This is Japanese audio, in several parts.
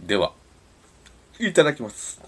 では。いただきます。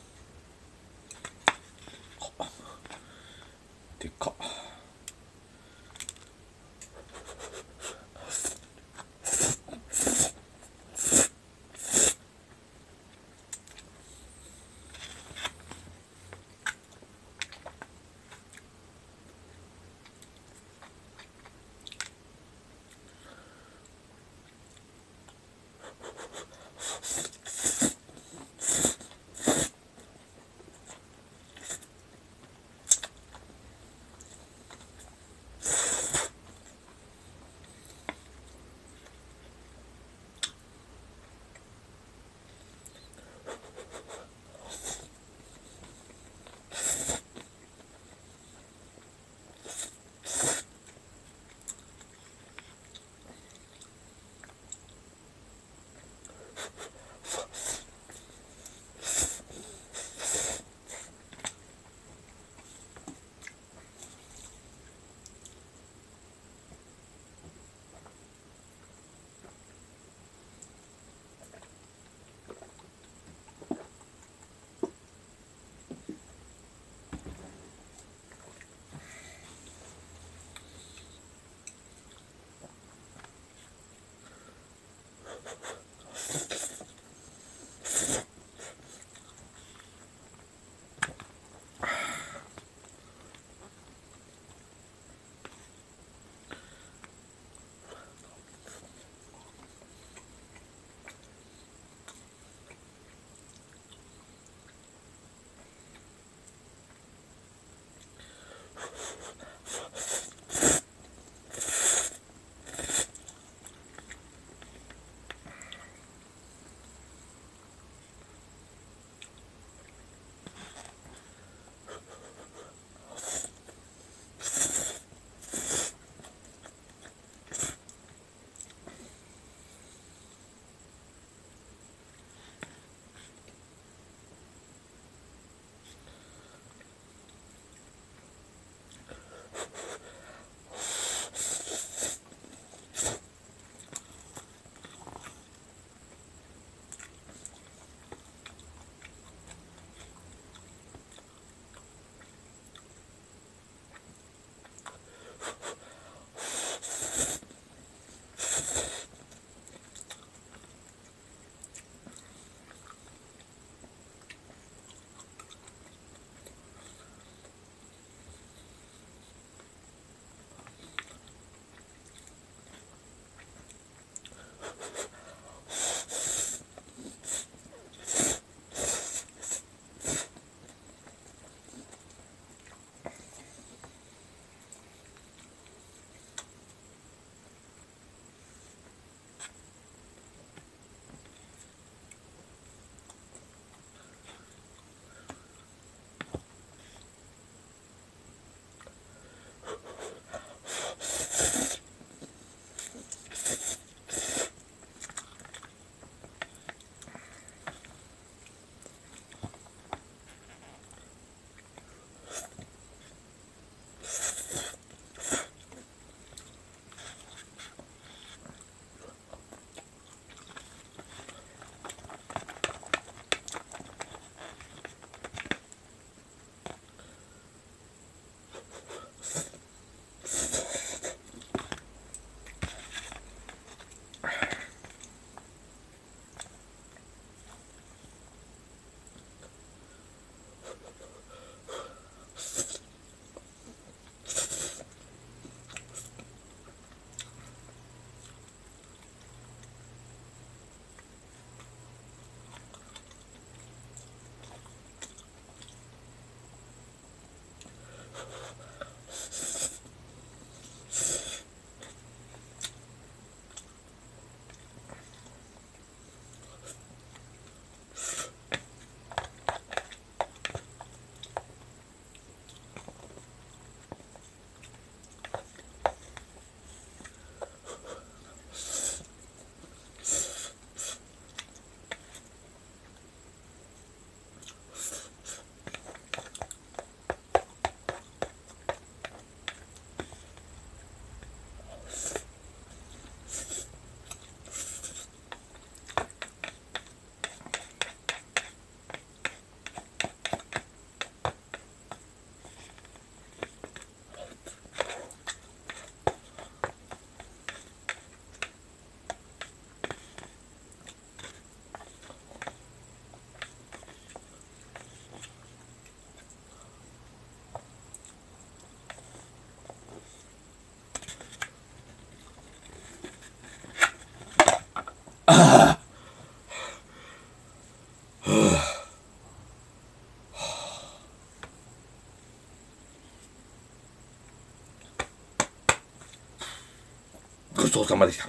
ごちそうさまでした。